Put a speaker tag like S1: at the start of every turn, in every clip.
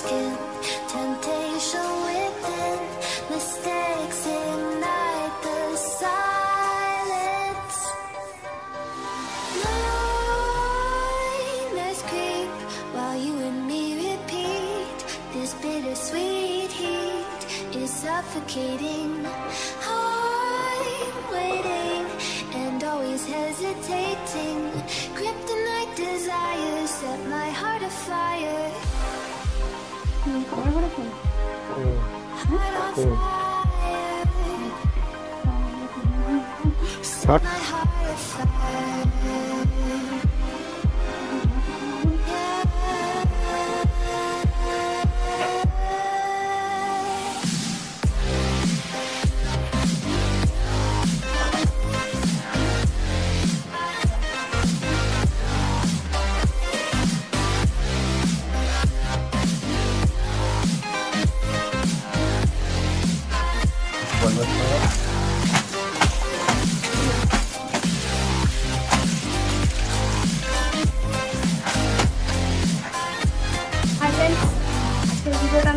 S1: Temptation within Mistakes ignite the silence. Nightmares creep while you and me repeat. This bittersweet heat is suffocating. I'm waiting and always hesitating Heart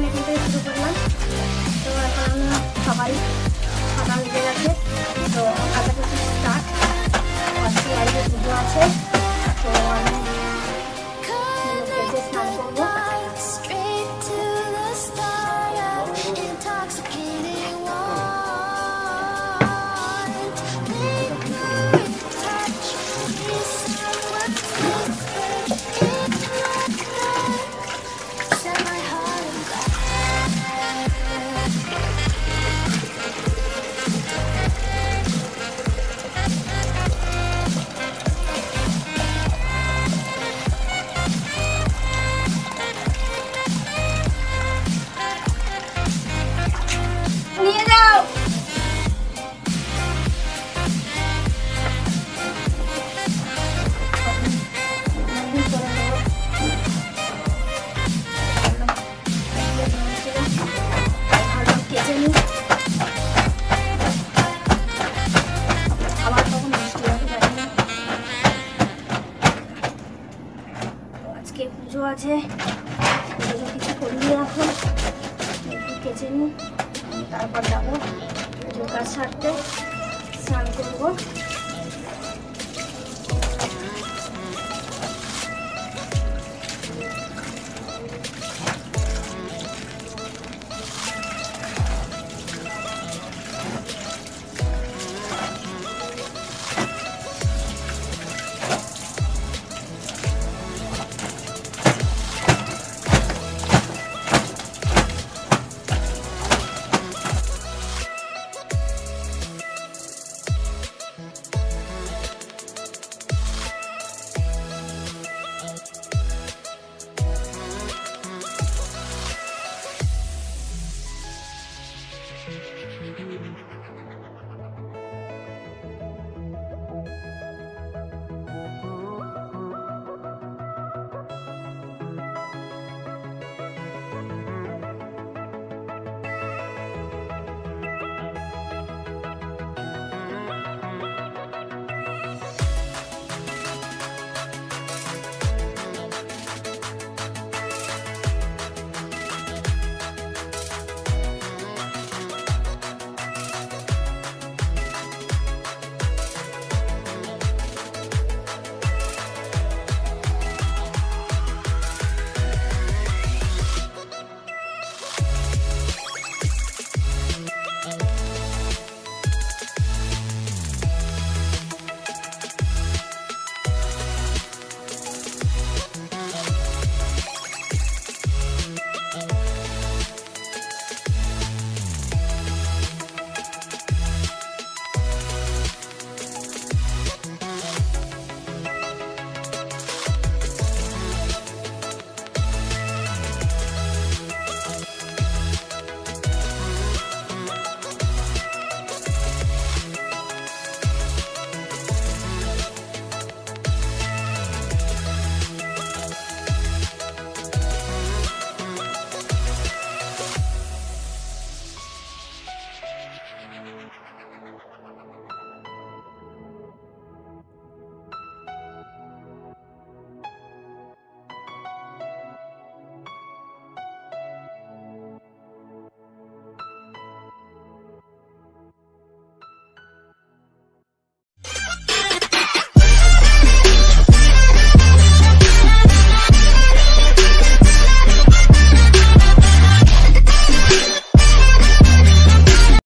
S2: এখান থেকে শুরু করলাম। তো এখন সবাই সকাল লেগে গেছে। তো কাছাকাছি স্টার্ট আজকে আজকে পুজো আছে। তো আমি আছে এগুলো কিছু করিয়ে এখন। কেচে নিই। তারপর যাব। কাজ সারতে। স্নান করব।